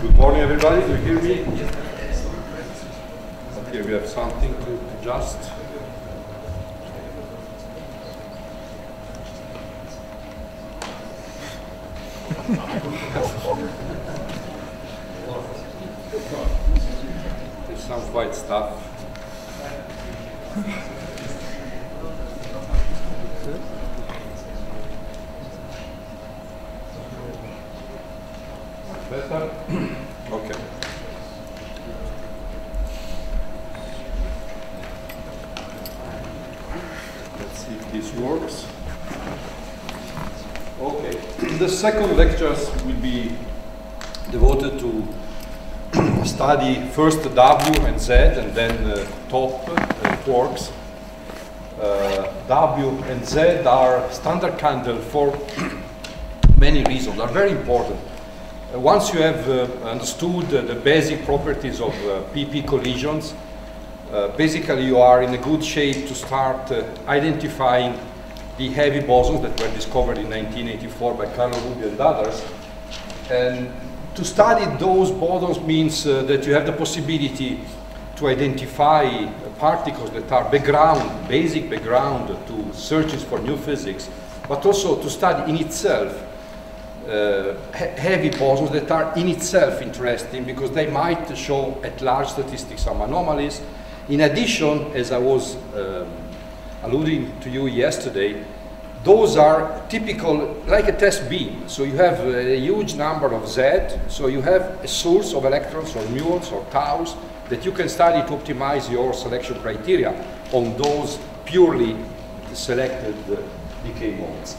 Good morning, everybody. Do you hear me? Here we have something to adjust. There's some white stuff. Better? Okay. Let's see if this works. Okay. The second lectures will be devoted to study first W and Z and then uh, top uh, quarks. Uh, w and Z are standard candle for many reasons, are very important. Uh, once you have uh, understood uh, the basic properties of PP collisions, basically you are in a good shape to start identifying the heavy bosons that were discovered in 1984 by Carlo Rubbia and others. And to study those bosons means uh, that you have the possibility to identify particles that are background, basic background to searches for new physics, but also to study in itself uh, he heavy bosons that are in itself interesting because they might show at large statistics some anomalies. In addition, as I was um, alluding to you yesterday, those are typical, like a test beam. So you have a huge number of Z, so you have a source of electrons or muons or taus that you can study to optimize your selection criteria on those purely selected uh, decay modes.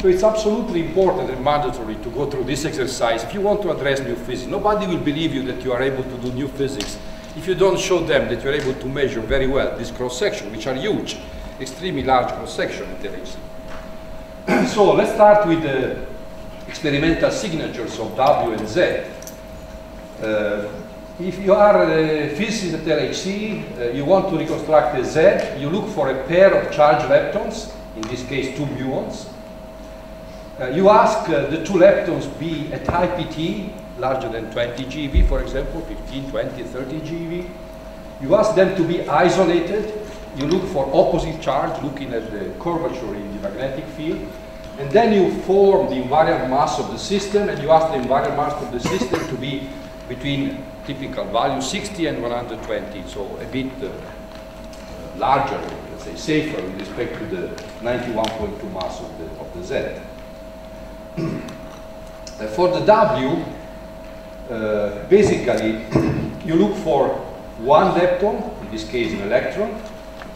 So it's absolutely important and mandatory to go through this exercise if you want to address new physics. Nobody will believe you that you are able to do new physics if you don't show them that you're able to measure very well this cross-section, which are huge, extremely large cross-section at LHC. so let's start with the experimental signatures of W and Z. Uh, if you are a physicist at LHC, uh, you want to reconstruct a Z, you look for a pair of charged leptons, in this case two muons, uh, you ask uh, the two leptons be at high PT, larger than 20 GeV, for example, 15, 20, 30 GeV. You ask them to be isolated. You look for opposite charge, looking at the curvature in the magnetic field. And then you form the invariant mass of the system, and you ask the invariant mass of the system to be between typical value 60 and 120, so a bit uh, larger, let's say safer with respect to the 91.2 mass of the, of the Z. Uh, for the W, uh, basically, you look for one lepton, in this case an electron.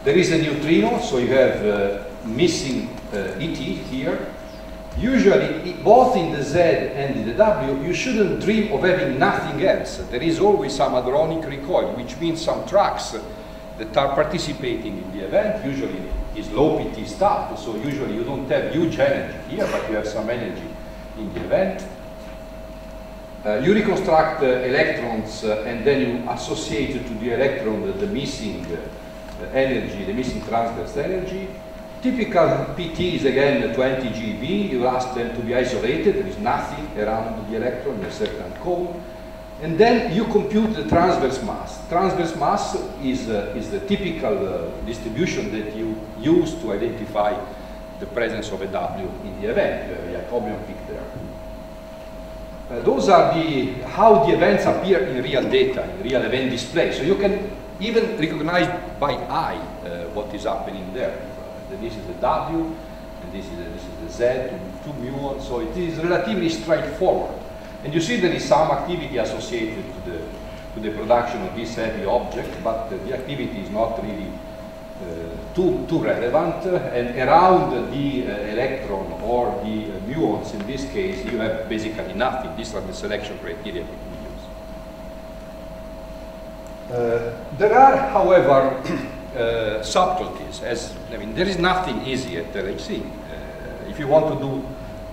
There is a neutrino, so you have uh, missing uh, ET here. Usually, both in the Z and in the W, you shouldn't dream of having nothing else. There is always some hadronic recoil, which means some tracks that are participating in the event. Usually, is low PT stuff, so usually you don't have huge energy here, but you have some energy in the event. Uh, you reconstruct uh, electrons uh, and then you associate to the electron the, the missing uh, energy, the missing transverse energy. Typical PT is again 20 GeV. You ask them to be isolated. There is nothing around the electron in a certain cone. And then you compute the transverse mass. Transverse mass is, uh, is the typical uh, distribution that you use to identify the presence of a W in the event, the Jacobian peak there. Uh, those are the how the events appear in real data, in real event display. So you can even recognize by eye uh, what is happening there. Uh, this is the W, and this is, the, this is the Z, two, two mu, so it is relatively straightforward. And you see there is some activity associated to the, to the production of this heavy object, but the activity is not really uh, too, too relevant. And around the uh, electron or the uh, muons, in this case, you have basically nothing. These are the selection criteria there are, however, uh, subtleties. As I mean, there is nothing easy at LHC. Uh, if you want to do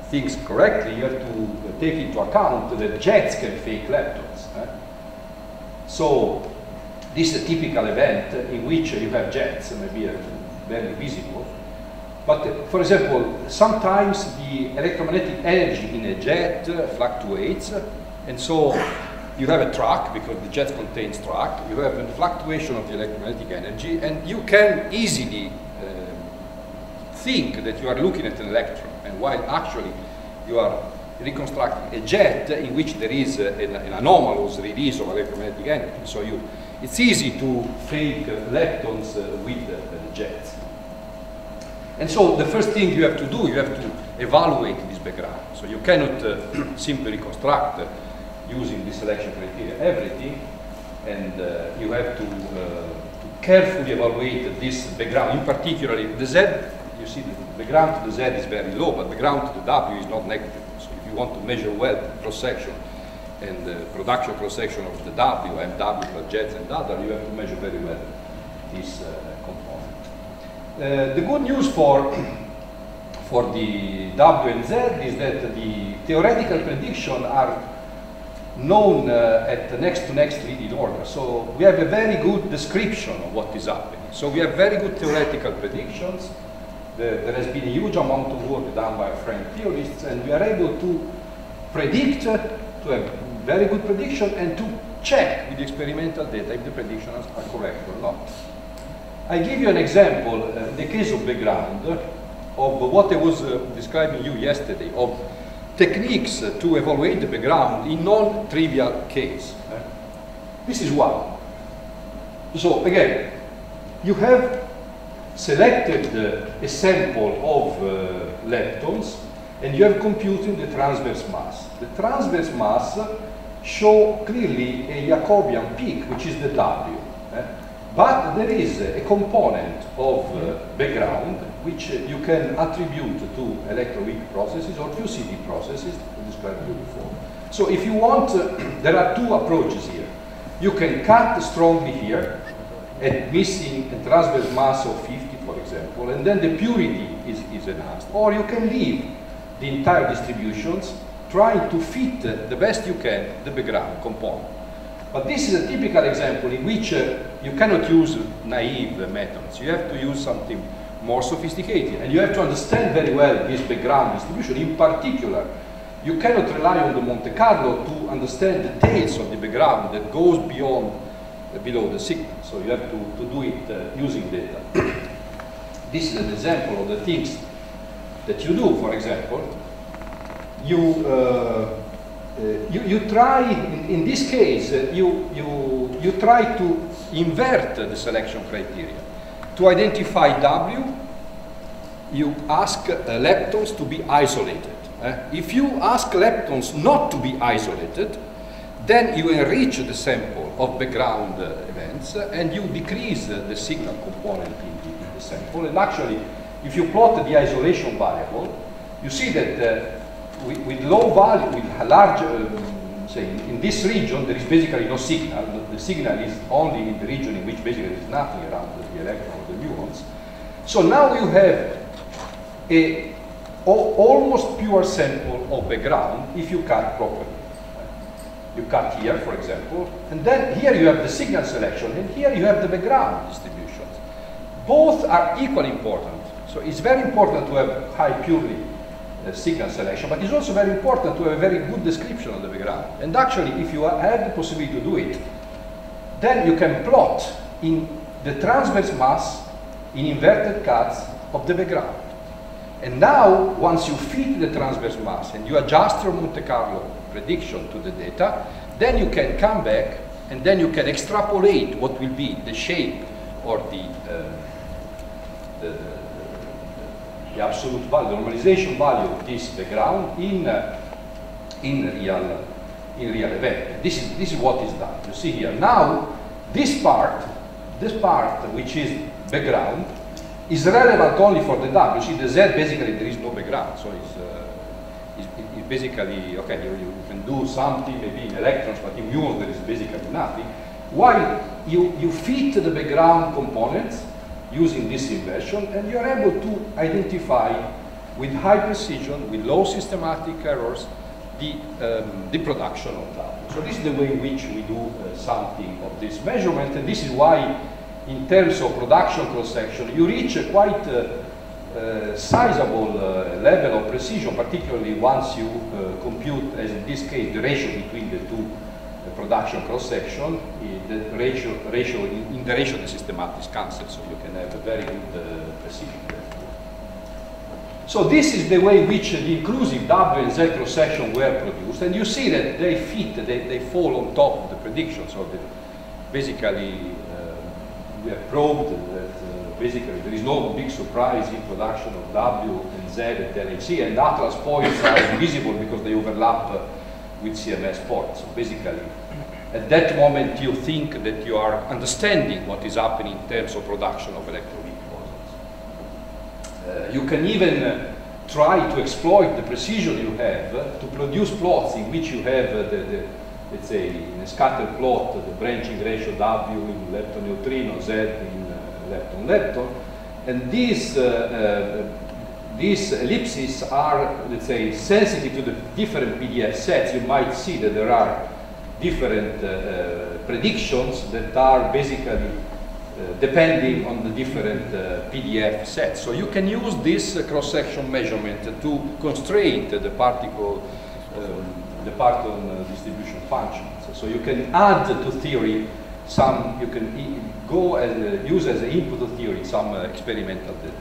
things correctly, you have to take into account that jets can fake leptons. Eh? So this is a typical event in which you have jets, maybe very visible. But uh, for example, sometimes the electromagnetic energy in a jet fluctuates, and so you have a track, because the jet contains track, you have a fluctuation of the electromagnetic energy, and you can easily uh, think that you are looking at an electron, and while actually you are reconstructing a jet in which there is a, an, an, anomalous release of electromagnetic energy. So you, it's easy to fake uh, leptons uh, with the, the jets. And so the first thing you have to do, you have to evaluate this background. So you cannot uh, simply reconstruct using the selection criteria everything, and uh, you have to, uh, to, carefully evaluate this background. In particular, the Z, you see the background to the Z is very low, but the background to the W is not negative. So if you want to measure well the cross-section and the production cross-section of the W, MW plus jets and other, you have to measure very well this uh, component. Uh, the good news for for the W and Z is that the theoretical predictions are known uh, at the next to next leading order. So we have a very good description of what is happening. So we have very good theoretical predictions. The, there has been a huge amount of work done by French theorists, and we are able to predict, uh, to have very good prediction, and to check with experimental data if the predictions are correct or not. I give you an example, uh, in the case of background, of what I was uh, describing you yesterday, of techniques to evaluate the background in non-trivial case. This is one. So again, you have selected a sample of uh, leptons and you have computed the transverse mass. The transverse mass show clearly a Jacobian peak, which is the W. Eh? But there is a component of uh, background which you can attribute to electroweak processes or QCD processes described before. So if you want, uh, there are two approaches here. You can cut strongly here at missing a transverse mass of 50, for example, and then the purity is, is enhanced. Or you can leave the entire distributions trying to fit uh, the best you can the background component. But this is a typical example in which uh, you cannot use naive methods. You have to use something more sophisticated. And you have to understand very well this background distribution. In particular, you cannot rely on the Monte Carlo to understand the details of the background that goes beyond uh, below the signal. So you have to, to do it uh, using data. this is an example of the things that you do, for example. You, uh, uh you, you try, in, in this case, uh, you, you, you try to invert the selection criteria to identify W, you ask uh, leptons to be isolated. Uh, if you ask leptons not to be isolated, then you enrich the sample of background uh, events uh, and you decrease the signal component in the, sample. And actually, if you plot the isolation variable, you see that with, with, low value, with a large um, say, in this region, there is basically no signal. The, the, signal is only in the region in which basically there is nothing around the, the electron or the muons. So now you have a almost pure sample of background if you cut properly. You cut here, for example, and then here you have the signal selection, and here you have the background distributions. Both are equally important. So it's very important to have high purity uh, signal selection, but it's also very important to have a very good description of the background. And actually, if you have the possibility to do it, then you can plot in the transverse mass in inverted cuts of the background. And now, once you fit the transverse mass and you adjust your Monte Carlo prediction to the data, then you can come back and then you can extrapolate what will be the shape or the, uh, the the absolute value, the normalization value of this background in, uh, in, real, in real event. This is, this is what is done. You see here. Now, this part, this part which is background, is relevant only for the W. You see, the Z basically there is no background, so it's, uh, it's, it's basically, okay, you, you, can do something maybe in electrons, but in muons there is basically nothing. While you, you fit the background components, using this inversion, and you're able to identify with high precision, with low systematic errors, the, um, the production of that. So this is the way in which we do uh, something of this measurement, and this is why, in terms of production cross-section, you reach a quite uh, uh, sizable uh, level of precision, particularly once you uh, compute, as in this case, the ratio between the two production cross-section, the ratio, ratio in, the ratio the systematic is so you can have a very good precision So this is the way which the inclusive W and Z cross-section were produced, and you see that they fit, they, they fall on top of the predictions so the, basically we have proved that uh, basically there is no big surprise in production of W and Z at LHC, and Atlas points are invisible because they overlap uh, with CMS ports. So basically, at that moment you think that you are understanding what is happening in terms of production of electroweak bosons. Uh, you can even uh, try to exploit the precision you have uh, to produce plots in which you have uh, the, the, let's say, in a scatter plot, the branching ratio W in lepton-neutrino, Z in uh, lepton-lepton, and these uh, these ellipses are, let's say, sensitive to the different PDF sets. You might see that there are different uh, uh, predictions that are basically uh, depending on the different uh, PDF sets. So you can use this uh, cross-section measurement to constrain the particle, um, the particle uh, eh, distribution functions. So you can add to theory some, you can e go as eh, use as an input of theory some eh, experimental data.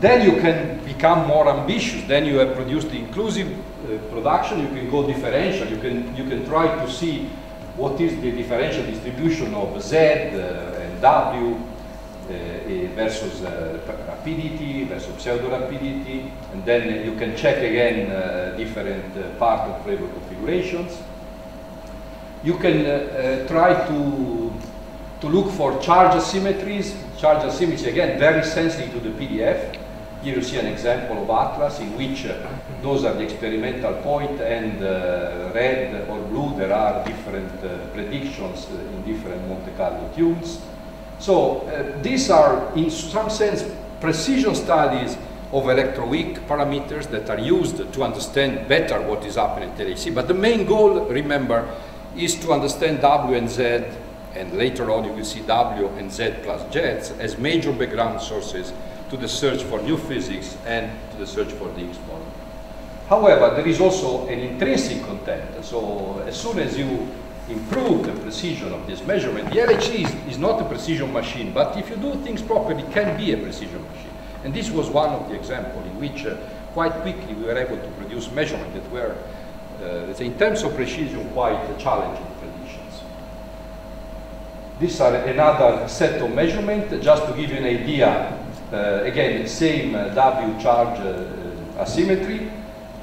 Then you can become more ambitious. Then you have produced inclusive production. You can go differential. You can you can try to see what is the differential distribution of Z and W versus uh, rapidity versus pseudo rapidity, and then you can check again uh, different part of flavor configurations. You can try to to look for charge asymmetries. Charge asymmetry again very sensitive to the PDF here you see an example of Atlas in which uh, those are the experimental point and uh, red or blue there are different uh, predictions in different Monte Carlo tunes. So uh, these are in some sense precision studies of electroweak parameters that are used to understand better what is happening at LHC. But the main goal, remember, is to understand W and Z and later on you will see W and Z plus jets as major background sources to the search for new physics and to the search for the Higgs boson. However, there is also an intrinsic content. So as soon as you improve the precision of this measurement, the LHC is, is not a precision machine, but if you do things properly, it can be a precision machine. And this was one of the examples in which uh, quite quickly we were able to produce measurements that were, uh, in terms of precision, quite challenging conditions. These are another set of measurements, just to give you an idea uh, again, same uh, W charge uh, asymmetry,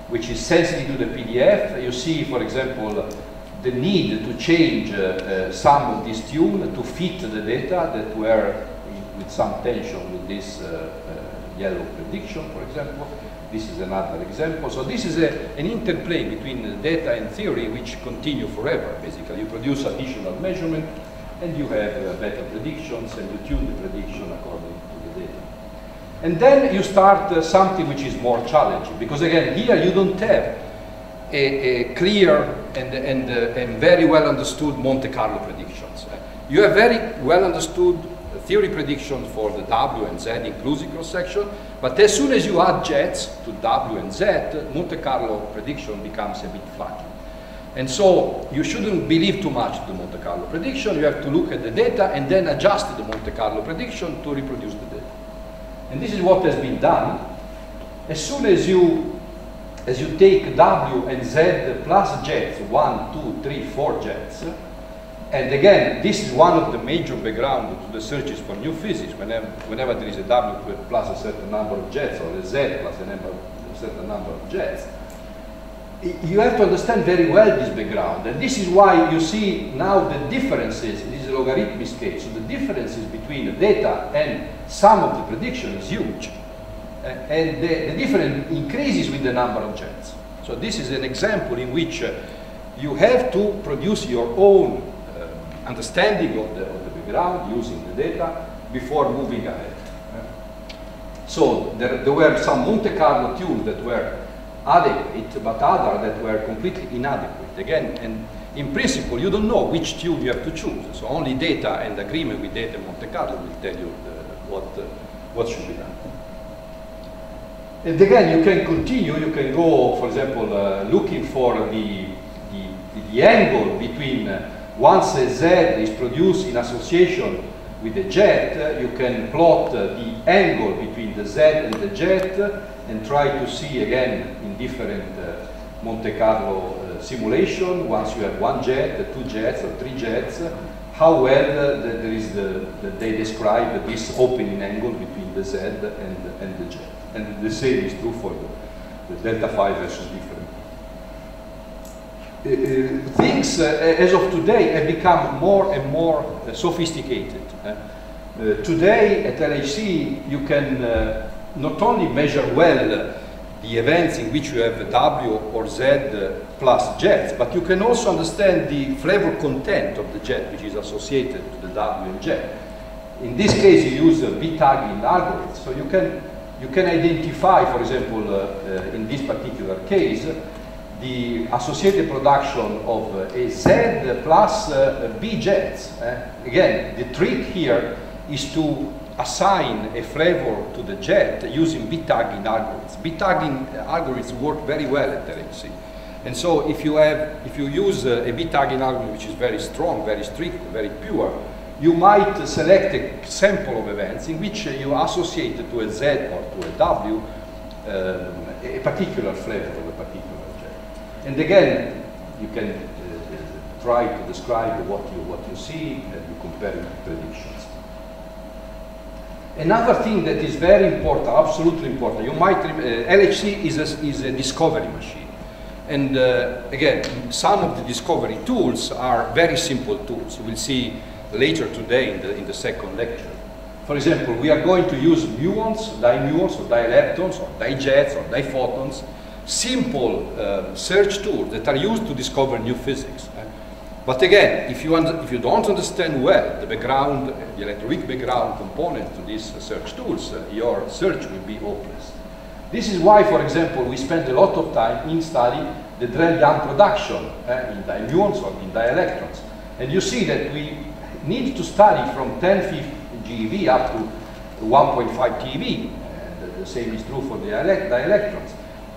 which is sensitive to the PDF. You see, for example, the need to change some of this tune to fit the data that were with some tension with this yellow prediction, for example. This is another example. So this is a, an interplay between data and theory which continue forever, basically. You produce additional measurement and you have uh, better predictions and you tune the prediction according to the data. and then you start uh, something which is more challenging, because again, here you don't have a, a clear and, and, uh, and very well understood Monte Carlo predictions. You have very well understood theory predictions for the W and Z inclusive cross-section, but as soon as you add jets to W and Z, Monte Carlo prediction becomes a bit fuzzy. And so you shouldn't believe too much the Monte Carlo prediction, you have to look at the data and then adjust the Monte Carlo prediction to reproduce the data. And this is what has been done. As soon as you, as you take W and Z plus jets, one, two, three, four jets, and again, this is one of the major background to the searches for new physics. Whenever, whenever there is a W plus a certain number of jets, or a Z plus a, number, a certain number of jets, you have to understand very well this background. And this is why you see now the differences, this logarithmic scale, so the differences between the data and some of the prediction is huge. Uh, and the, the, difference increases with the number of jets. So this is an example in which uh, you have to produce your own uh, understanding of the, of the, background using the data before moving ahead. So there, there were some Monte Carlo tools that were adequate, but other that were completely inadequate. Again, and in principle, you don't know which tune you have to choose. So only data and agreement with data Monte Carlo will tell you the, what, uh, what should be done. And again, you can continue, you can go, for example, uh, looking for the, the, the, the angle between uh, once a Z is produced in association with a jet, uh, you can plot uh, the angle between the Z and the jet and try to see again in different uh, Monte Carlo uh, simulation, once you have one jet, two jets or three jets, how well the, the, the, they describe this opening angle between the Z and, and the jet. And the same is true for the, the delta phi versus different. Uh, uh, things uh, as of today have become more and more uh, sophisticated. Uh, today at LHC you can uh, not only measure well the events in which you have W or Z plus jets, but you can also understand the flavor content of the jet which is associated to the W and jet. In this case, you use a B-tagging algorithm, so you can you can identify, for example, uh, uh, in this particular case, the associated production of uh, a Z plus B jets. Eh? Again, the trick here is to assign a flavor to the jet using B-tagging algorithms. B-tagging algorithms work very well at the LHC. And so if you have, if you use a B-tagging algorithm which is very strong, very strict, very pure, you might select a sample of events in which you associate to a Z or to a W um, a particular flavor of a particular jet. And again, you can uh, try to describe what you, what you see and you compare it to predictions. Another thing that is very important, absolutely important, you might, uh, LHC is a, is a discovery machine. And uh, again, some of the discovery tools are very simple tools. We'll see later today in the, in the second lecture. For example, we are going to use muons, dimuons, or dielectrons, or dijets, or diphotons, simple uh, search tools that are used to discover new physics. But again, if you, if you don't understand well the background, the electroweak background component to these search tools, uh, your search will be hopeless. This is why, for example, we spend a lot of time in studying the Drell-Yan production uh, in dimuons or in dielectrons. And you see that we need to study from 10 50 GeV up to 1.5 TeV. And the same is true for the dielectrons.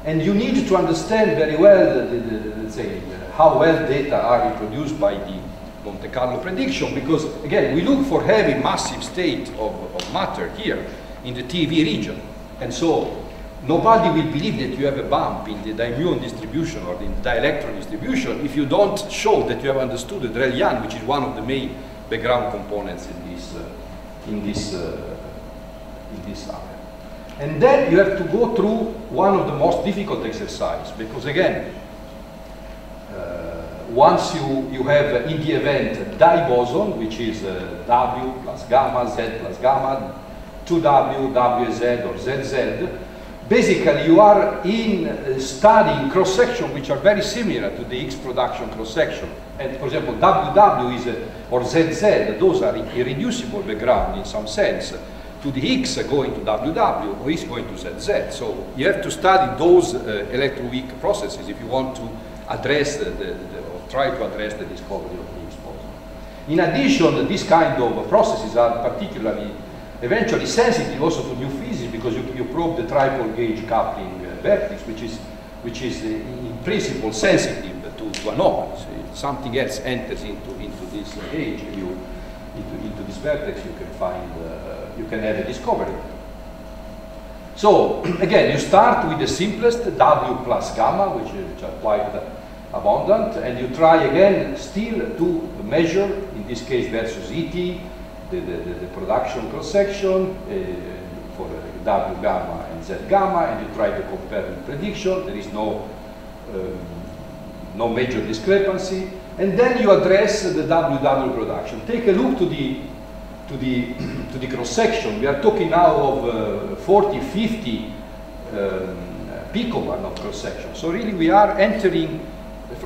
And you need to understand very well, the, the, the, let's say, how well data are reproduced by the Monte Carlo prediction, because again, we look for heavy massive state of, of matter here in the TeV region. And so nobody will believe that you have a bump in the dimuon distribution or the dielectron distribution if you don't show that you have understood the Drell-Yan, which is one of the main background components in this, uh, in this, uh, in this area. And then you have to go through one of the most difficult exercises, because again, once you, you have in the event diboson, which is uh, W plus gamma, Z plus gamma, 2W, WZ or ZZ, basically you are in uh, studying cross-section which are very similar to the Higgs production cross-section. And for example, WW is, a, or ZZ, those are irreducible background in some sense to the Higgs going to WW or Higgs going to ZZ. So you have to study those uh, electroweak processes if you want to address the, the, the try to address the discovery of Higgs boson. In addition, these kind of processes are particularly eventually sensitive also to new physics because you, you probe the tripole gauge coupling uh, vertex, which is, which is uh, in principle sensitive to, to anomalies. If something else enters into, into this gauge, you, into, into this vertex, you can find, uh, you can have a discovery. So again, you start with the simplest W plus gamma, which, which are quite abundant, and you try again still to measure, in this case versus ET, the, the, the production cross-section uh, W gamma and Z gamma, and you try to compare the prediction. There is no, um, no major discrepancy. And then you address the WW production. Take a look to the, to the, to the cross-section. We are talking now of uh, 40, 50 um, picobarn of cross-section. So really we are entering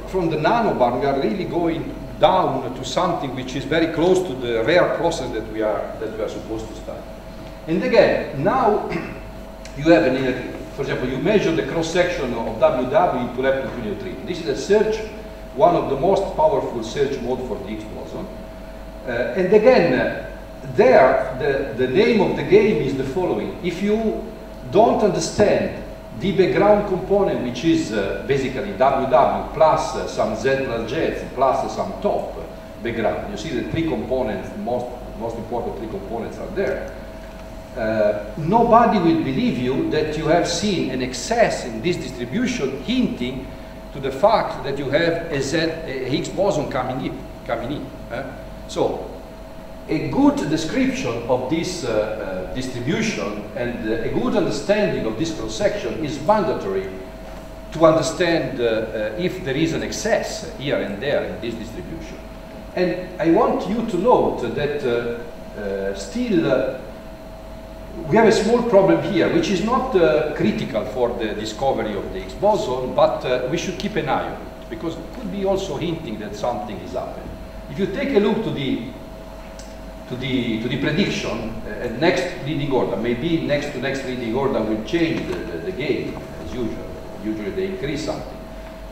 from the nanobarn, we are really going down to something which is very close to the rare process that we are that we are supposed to study. And again, now you have an for example, you measure the cross section of WW into lepton neutrino. This is a search, one of the most powerful search mode for the Higgs boson. Uh, and again, uh, there the, the name of the game is the following. If you don't understand the background component, which is uh, basically WW plus uh, some Z plus plus some top background. You see the three components, most, most important three components are there. Uh, nobody will believe you that you have seen an excess in this distribution hinting to the fact that you have a, Z, a Higgs boson coming in. Coming in eh? So a good description of this uh, uh, distribution and uh, a good understanding of this cross-section is mandatory to understand uh, if there is an excess here and there in this distribution. And I want you to note that still we have a small problem here, which is not critical for the discovery of the Higgs boson, but we should keep an eye on it, because it could be also hinting that something is happening. If you take a look to the to the to the prediction uh, next leading order, maybe next to next leading order will change the, the, the game as usual. Usually they increase something.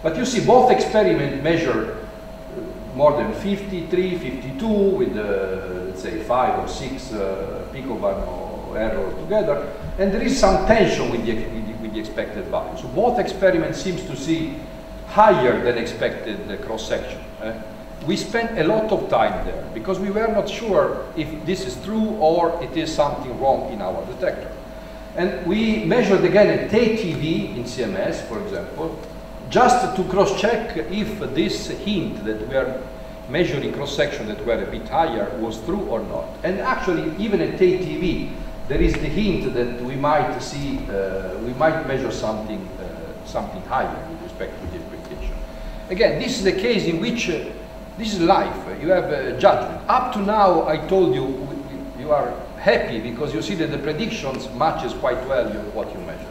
But you see both experiments measure uh, more than 53, 52 with uh, let's say five or six uh, picobarn or error together, and there is some tension with the, with the, with the expected value. So both experiments seems to see higher than expected uh, cross section. Eh? we spent a lot of time there because we were not sure if this is true or it is something wrong in our detector. And we measured again a TTV in CMS, for example, just to cross-check if this hint that we are measuring cross-section that were a bit higher was true or not. And actually, even a TTV, there is the hint that we might see, uh, we might measure something, uh, something higher with respect to the expectation. Again, this is the case in which uh, this is life. You have a judgment. Up to now, I told you, you are happy because you see that the predictions matches quite well what you measure.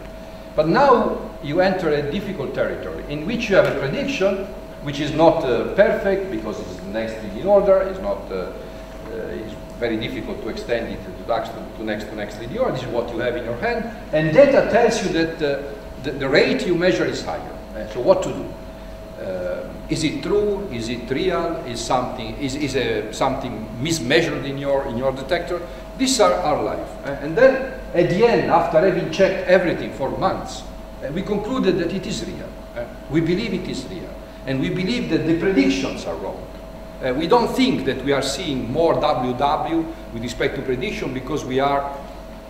But now you enter a difficult territory in which you have a prediction which is not uh, perfect because it's the next in order, it's not, uh, uh, it's very difficult to extend it to next to next to next order. This is what you have in your hand, and data tells you that uh, the, the, rate you measure is higher. Uh, so what to do? Uh, is it true? Is it real? Is something is, is a, something mismeasured in your in your detector? These are our life. Uh, and then at the end, after having checked everything for months, uh, we concluded that it is real. We believe it is real, and we believe that the predictions are wrong. Uh, we don't think that we are seeing more WW with respect to prediction because we are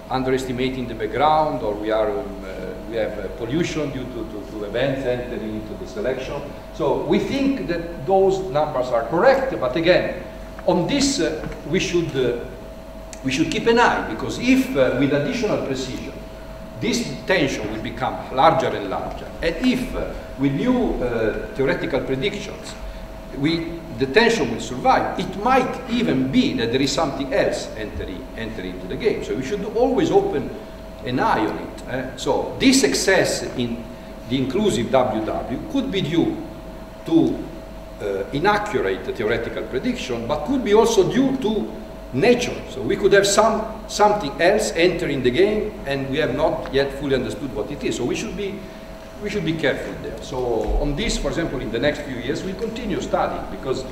underestimating the background or we are um, we have uh, pollution due to, to, to, events entering into the selection. So we think that those numbers are correct, but again, on this uh, we should uh, we should keep an eye because if uh, with additional precision this tension will become larger and larger, and if uh, with new uh, theoretical predictions we the tension will survive, it might even be that there is something else entering, entering into the game. So we should always open an eye on it. Eh? So this excess in the inclusive WW could be due to uh, inaccurate theoretical prediction, but could be also due to nature. So we could have some something else entering the game, and we have not yet fully understood what it is. So we should be we should be careful there. So on this, for example, in the next few years, we continue studying because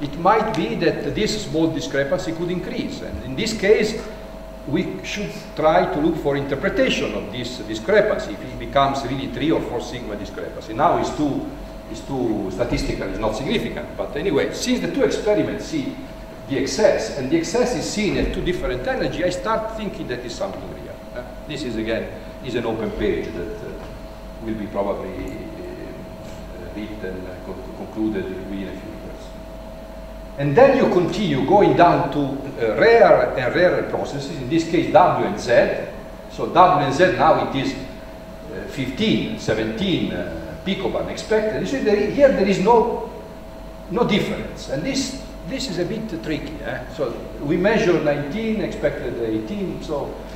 it might be that this small discrepancy could increase, and in this case, we should try to look for interpretation of this discrepancy if it becomes really three or four sigma discrepancy. Now it's too, it's too statistical, it's not significant. But anyway, since the two experiments see the excess and the excess is seen at two different energy, I start thinking that is something real. Uh, this is again is an open page that uh, will be probably uh, written, concluded within a few years. and then you continue going down to uh, rare and rarer processes, in this case W and Z. So W and Z now it is uh, 15, 17 uh, picobarn expected. See, there, here there is no, no difference. And this, this is a bit tricky. Eh? So we measure 19, expected 18. So uh,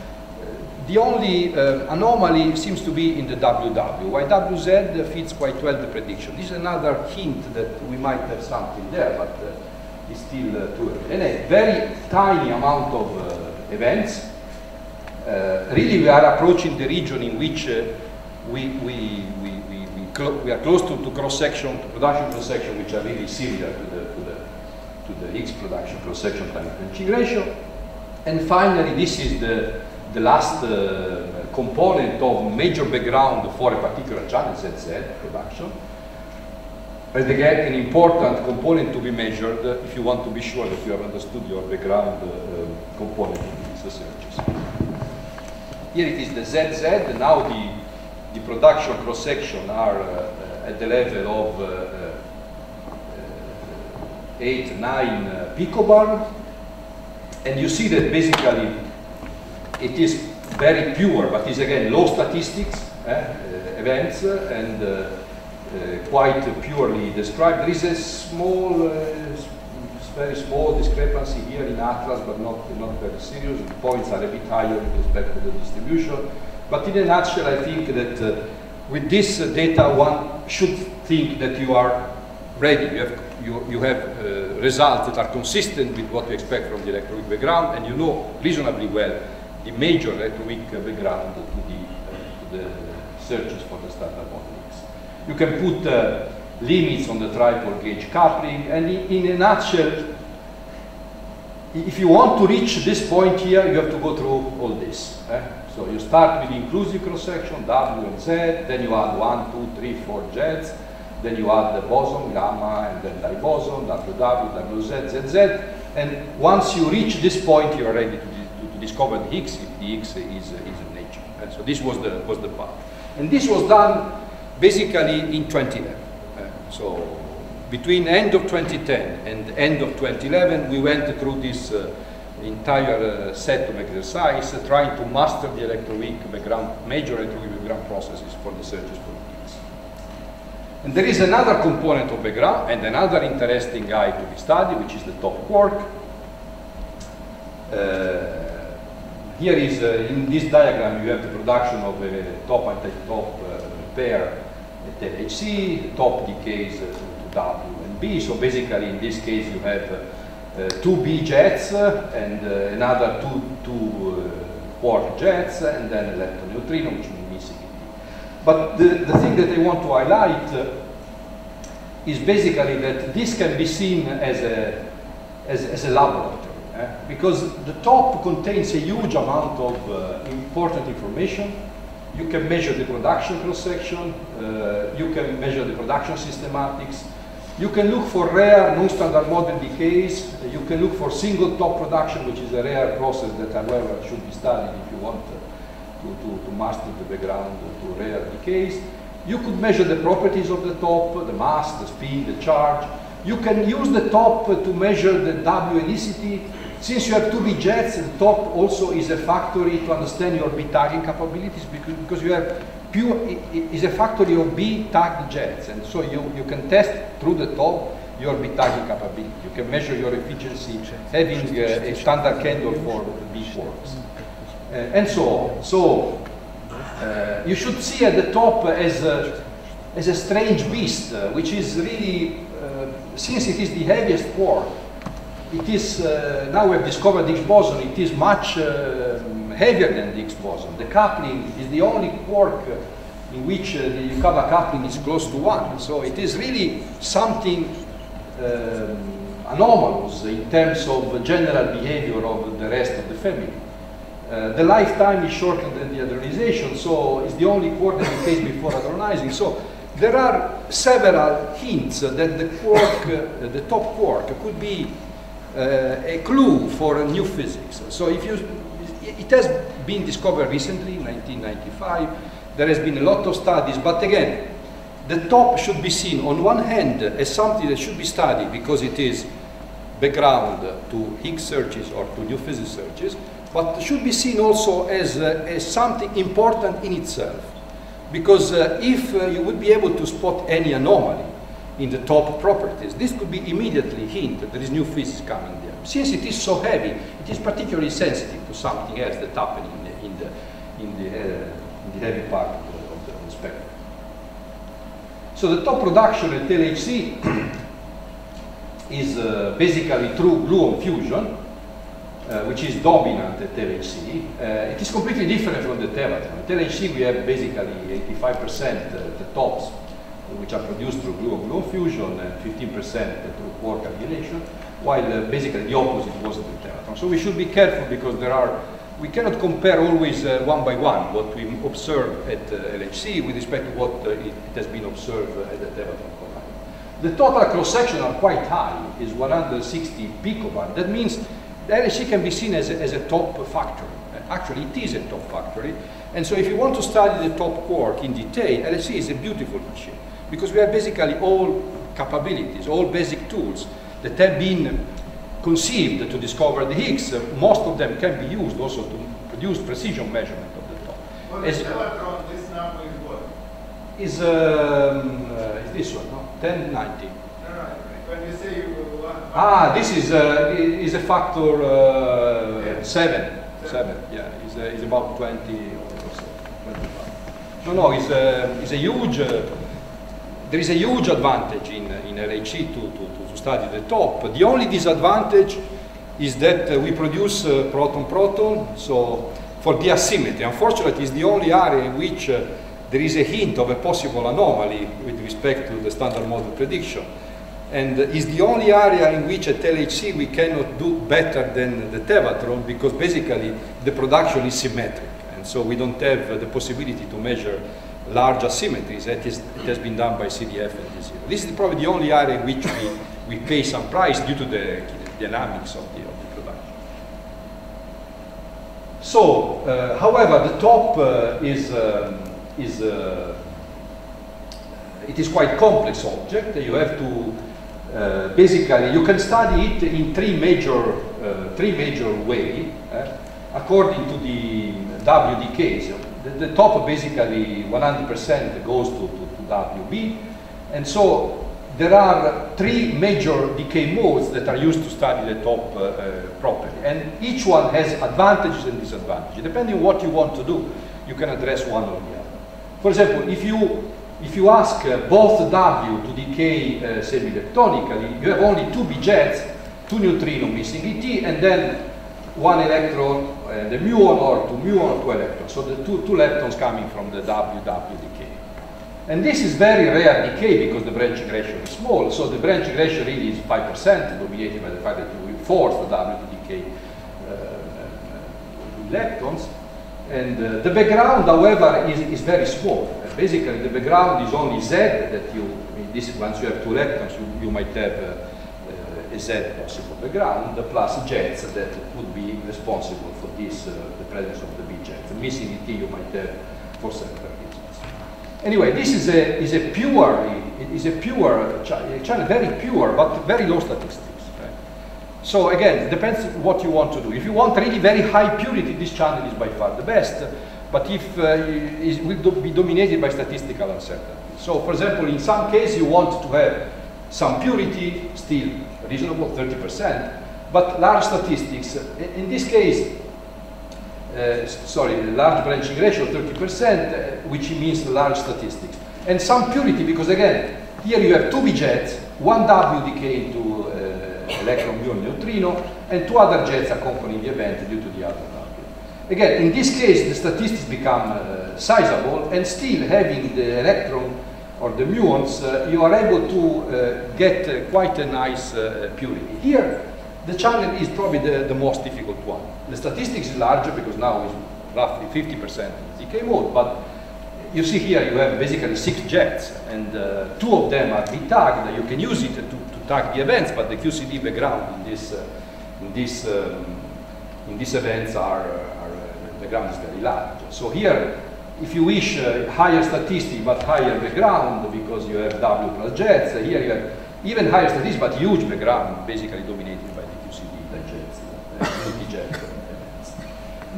the only uh, anomaly seems to be in the WW. Why WZ fits quite well the prediction. This is another hint that we might have something there, but uh, is still uh, too early. And a very tiny amount of uh, events. Uh, really, we are approaching the region in which we, we, we, we, we, are close to, to cross-section, to production cross-section, which are really similar to the, to the, to the Higgs production cross-section time ratio. And finally, this is the, the last uh, component of major background for a particular channel, ZZ production. And again, an important component to be measured if you want to be sure that you have understood your background uh, component in these searches. Here it is the ZZ, now the, the production cross-section are uh, at the level of uh, uh, 8, 9 uh, picobarn. And you see that basically it is very pure, but is again low statistics eh, events and uh, quite purely described. There is a small, very small discrepancy here in Atlas, but not, not very serious. The points are a bit higher with respect to the distribution. But in a nutshell, I think that with this data, one should think that you are ready. You have, you, you have uh, results that are consistent with what you expect from the electroweak background, and you know reasonably well the major electroweak background to the, to the searches for the standard model. You can put uh, limits on the tripole gauge coupling, and in, in, a nutshell, if you want to reach this point here, you have to go through all this. Eh? So you start with inclusive cross-section, W and Z, then you add one, two, three, four jets, then you add the boson, gamma, and then diboson, WW, WZ, ZZ, and once you reach this point, you are ready to, to, to discover the Higgs, if the Higgs is, is in nature. And so this was the, was the part. And this was done basically in 2011. Uh, so between end of 2010 and end of 2011, we went through this uh, entire uh, set of exercise uh, trying to master the electroweak background, major electroweak background processes for the searches for Higgs. And there is another component of background and another interesting guy to be studied, which is the top quark. Uh, here is, uh, in this diagram, you have the production of a top anti-top pair at LHC, top decays to, to W and B. So basically, in this case, you have uh, two B jets and uh, another two, two uh, quark jets, and then electron neutrino, which be missing. But the, the thing that I want to highlight is basically that this can be seen as a, as, as a laboratory. Eh? because the top contains a huge amount of uh, important information you can measure the production cross-section, uh, you can measure the production systematics, you can look for rare non-standard model decays, you can look for single top production, which is a rare process that however should be studied if you want to, to, to master the background to rare decays. You could measure the properties of the top, the mass, the speed, the charge. You can use the top to measure the W helicity, since you have two B jets, the top also is a factory to understand your B tagging capabilities because, you have pure, is a factory of B tagged jets. And so you, you can test through the top your B tagging capability. You can measure your efficiency having a standard candle for B quarks. Uh, and so on. So uh, you should see at the top as a, as a strange beast, uh, which is really, since it is the heaviest quark, it is, uh, now we have discovered the Higgs boson, it is much uh, heavier than the Higgs boson. The coupling is the only quark in which uh, the Yukawa coupling is close to one. So it is really something um, anomalous in terms of general behavior of the rest of the family. Uh, the lifetime is shorter than the hadronization, so it's the only quark that decays before hadronizing. So there are several hints that the quark, uh, the top quark, could be uh, a clue for new physics. So if you, it has been discovered recently, 1995. There has been a lot of studies, but again, the top should be seen on one hand as something that should be studied because it is background to Higgs searches or to new physics searches, but should be seen also as, uh, as something important in itself. Because uh, if uh, you would be able to spot any anomaly, in the top properties. This could be immediately hint that there is new physics coming there. Since it is so heavy, it is particularly sensitive to something else that happened in the, in the, in the, uh, in the heavy part of the, of the, spectrum. So the top production at LHC is uh, basically through gluon fusion, uh, which is dominant at LHC. Uh, it is completely different from the Tevatron. At LHC we have basically 85% at the tops which are produced through gluon-gluon fusion and 15% through quark annihilation, while uh, basically the opposite was the tevatron. So we should be careful because there are we cannot compare always uh, one by one what we observe at uh, LHC with respect to what uh, it, it, has been observed at the Tevatron Collider. The total cross-section are quite high, is 160 picobarn. That means the LHC can be seen as a, as a top factory. Actually, it is a top factory. And so if you want to study the top quark in detail, LHC is a beautiful machine because we have basically all capabilities, all basic tools that have been conceived to discover the Higgs, most of them can be used also to produce precision measurement of the top. Well, As, electron, this number is what? Is, um, uh, is this one, no? 1090. When you say one, ah, this is, uh, is a factor uh, yeah. seven. Seven, yeah, is, uh, is about 20 or so. 25. No, no, it's, uh, it's a huge, uh, there is a huge advantage in, in LHC to, to, to study the top. The only disadvantage is that uh, we produce proton-proton, so for the asymmetry. Unfortunately, it's the only area in which there is a hint of a possible anomaly with respect to the standard model prediction. And is the only area in which at LHC we cannot do better than the Tevatron because basically the production is symmetric. And so we don't have the possibility to measure large asymmetries. That is, it has been done by CDF and D0. This is probably the only area in which we we pay some price due to the dynamics of the, of the production. So, uh, however, the top uh, is, um, is uh, it is quite complex object. You have to uh, basically you can study it in three major uh, three major way uh, according to the W decays. The, the top basically 100% goes to, to, to WB, and so there are three major decay modes that are used to study the top uh, uh, properly. And each one has advantages and disadvantages. Depending on what you want to do, you can address one or the other. For example, if you, if you ask uh, both W to decay uh, semi-leptonically, you have only two B jets, two neutrino missing ET, and then one electron, uh, the muon, or two muon or two electrons. So the two, two leptons coming from the W-W decay. And this is very rare decay because the branching ratio is small. So the branching ratio really is 5%, dominated by the fact that you force the W to decay uh, uh, electrons. And uh, the background, however, is, is very small. Uh, basically, the background is only Z that you, this, once you have two electrons, you, you might have uh, uh, a Z possible background, plus jets that would be responsible for this, the presence of the B jets. Missing ET you might have for several Anyway, this is a, is a pure, is a pure channel, very pure, but very low statistics. So again, it depends what you want to do. If you want really very high purity, this channel is by far the best. But if uh, it will be dominated by statistical uncertainty. So for example, in some cases you want to have some purity, still reasonable, 30%, but large statistics. In this case, uh, sorry, large branching ratio, 30%, uh, which means large statistics. And some purity, because again, here you have two jets, one W decay into uh, electron muon neutrino, and two other jets accompanying the event due to the other. Again, in this case, the statistics become uh, sizable, and still having the electron or the muons, uh, you are able to uh, get quite a nice purity. Here, the channel is probably the, the most difficult one. The statistics is larger because now it's roughly 50% decay mode, but you see here you have basically six jets, and uh, two of them are B-tagged. You can use it to, to tag the events, but the QCD background in this, uh, in this, um, in these events are, uh, is very large. So here, if you wish uh, higher statistic but higher background because you have W plus jets, here you have even higher statistics but huge background, basically dominated by the QCD jets, multi-jets.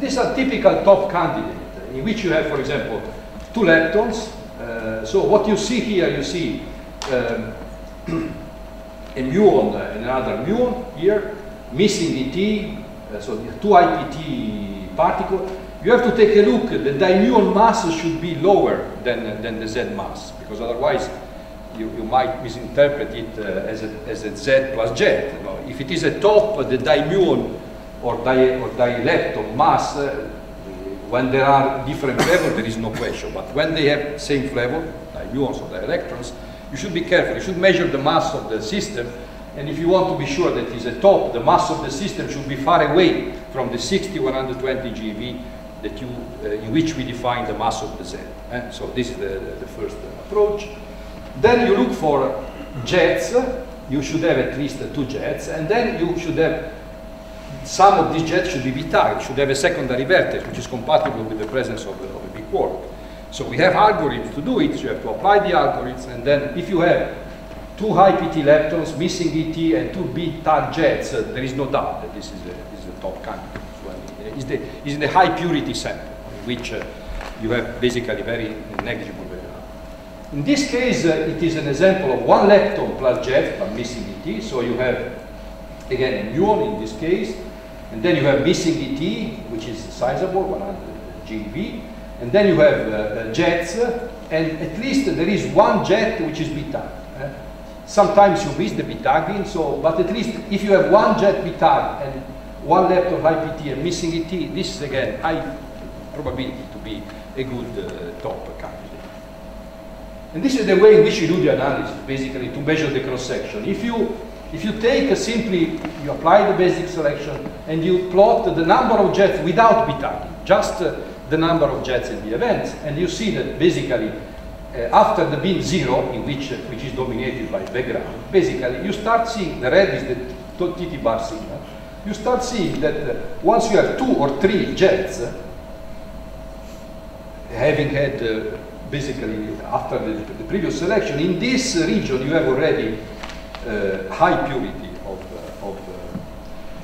These are typical top candidate in which you have, for example, two leptons. Uh, so what you see here, you see um, a muon and another muon here, missing ET, uh, so two high PT particle. You have to take a look, the dimuon mass should be lower than, than the Z mass, because otherwise you, you might misinterpret it uh, as, a, as a Z plus jet. If it is a top, the dimuon or, di or dilepton mass, uh, when there are different levels, there is no question. But when they have same level, like muons or the electrons, you should be careful. You should measure the mass of the system And if you want to be sure that it's a top, the mass of the system should be far away from the 60 120 GeV that you, uh, in which we define the mass of the Z. eh? So this is the, the first approach. Then you look for jets. You should have at least two jets, and then you should have some of these jets should be B-type, should have a secondary vertex, which is compatible with the presence of, a- of a b quark. So we have algorithms to do it, you have to apply the algorithms, and then if you have two high PT leptons, missing ET, and two B-type jets, uh, there is no doubt that this is a, this is a top candidate. So, I the, it's the high purity sample, which uh, you have basically very negligible variability. In this case, uh, it is an example of one lepton plus jet, but missing ET, so you have again a muon in this case, and then you have missing ET, which is sizable, 100 GeV, and then you have uh, jets, uh, and at least there is one jet which is B-tag. eh? Sometimes you miss the B-tagging, so, but at least if you have one jet B-tag and one left of IPT and missing ET, this is again high probability to be a good uh, top candidate. And this is the way in which you do the analysis, basically, to measure the cross-section. If you, if you take simply, you apply the basic selection, and you plot the number of jets without B-tagging, just uh, the number of jets in the events, and you see that basically, uh, after the bin zero, in which, which is dominated by background, basically, you start seeing, the red is the TT bar signal, you start seeing that uh, once you have two or three jets, having had uh, basically after the, the previous selection, in this region you have already uh, high purity of, uh, of,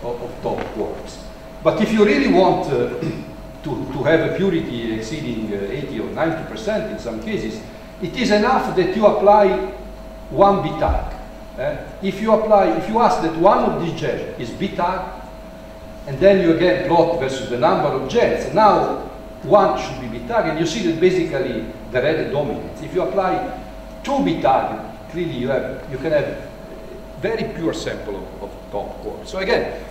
uh, of, top quarks. But if you really want uh, to, to have a purity exceeding uh, 80 or 90% in some cases, it is enough that you apply one B-tag. Eh? If you apply, if you ask that one of these jets is B-tag, and then you again plot versus the number of jets. Now one should be B-tag, and you see that basically the red dominates. If you apply two B-tag, clearly you have you can have very pure sample of, of top quarks. So again,